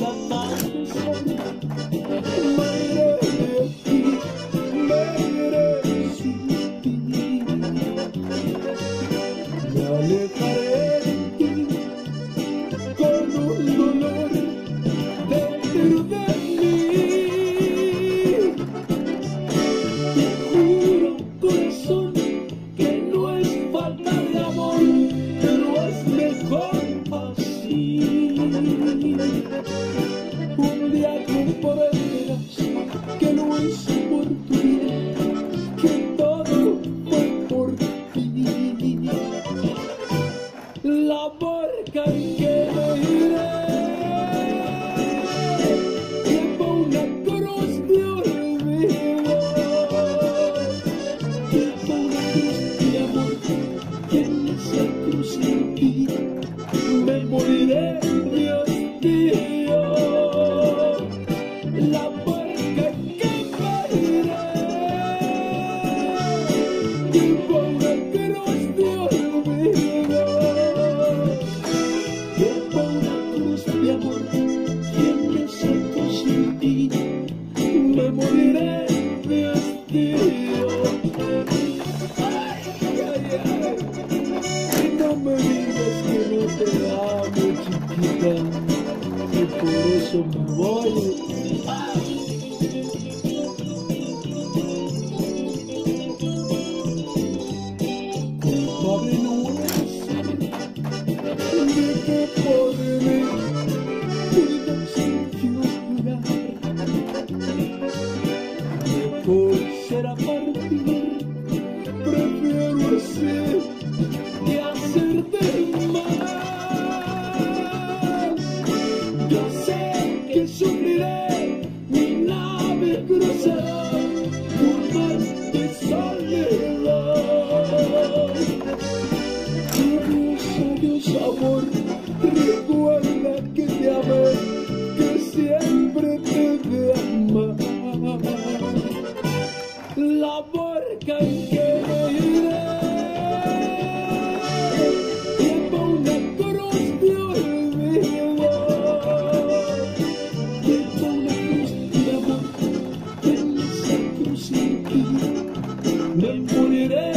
慢慢的牵 La barca vida e por isso me óleo. Pobre não é. Assim. Pobre não mi nave cruzará por mar de soledad. Adiós, adiós, amor, recuerda que te amé, que siempre te voy a amar. La barca sin ti me moriré